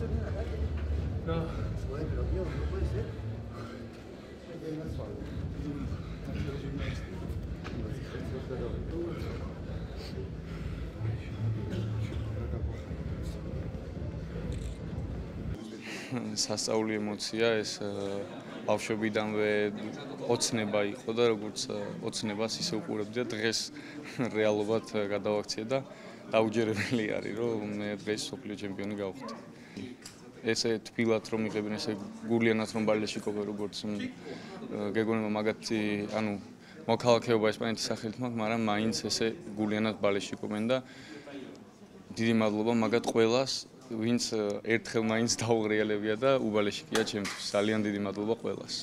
რა სასწაული ემოცია ეს ბავშვობიდანვე ოცნება იყო და როგორც ოცნებას ისე უყურებდი და დღეს რეალობად გადავაქცია და დაუჯერებელი არის რომ მე დღეს სოფლიო ჩემპიონი გავხდი. ესე თბილად რომ იღებენ ესე გულიანად რომ ბალეშიკოვე როგორც გეგონება მაგათი ანუ მოქალაქეობა ესპანეთის სახელით მაქვს, მაგრამ მაინც ესე გულიანად ბალეშიკოვენ და დიდი მადლობა მაგათ ყველას ვინც ერთხელ მაინც დაუღრიალებია და უბალეშიკია ჩემთვის ძალიან დიდი მადლობა ყველას